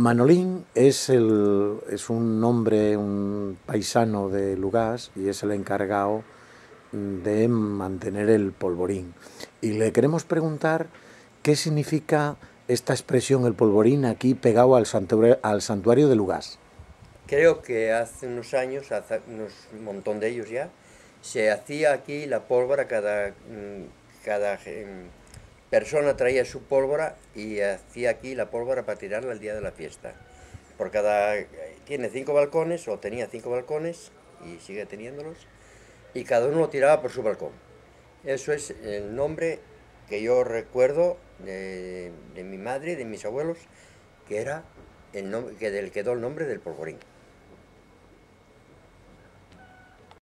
Manolín es, el, es un hombre, un paisano de Lugás y es el encargado de mantener el polvorín. Y le queremos preguntar qué significa esta expresión, el polvorín, aquí pegado al santuario, al santuario de Lugás. Creo que hace unos años, hace unos un montón de ellos ya, se hacía aquí la pólvora, cada, cada persona traía su pólvora y hacía aquí la pólvora para tirarla el día de la fiesta. Por cada, tiene cinco balcones, o tenía cinco balcones, y sigue teniéndolos, y cada uno lo tiraba por su balcón. Eso es el nombre que yo recuerdo de, mi madre y de mis abuelos, que era el nombre, que del quedó el nombre del polvorín.